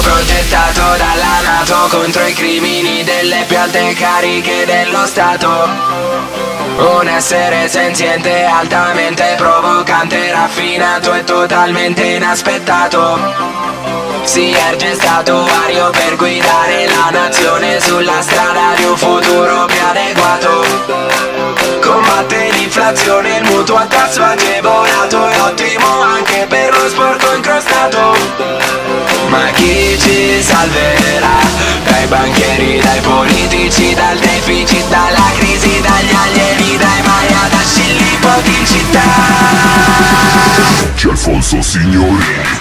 progettato dalla Nato contro i crimini delle più alte cariche dello Stato. Un essere senziente, altamente provocante, raffinato e totalmente inaspettato. Si erge statuario per guidare la nazione sulla strada di un futuro più adeguato. Combatte l'inflazione, il mutuo a tasso agevolato è ottimo anche per lo sporco incrostato. Ma chi ci salverà? Dai banchieri, dai politici, dal deficit, dalla crisi, dagli alieni, dai Maya, da scilli pochi in città. C'è Alfonso Signori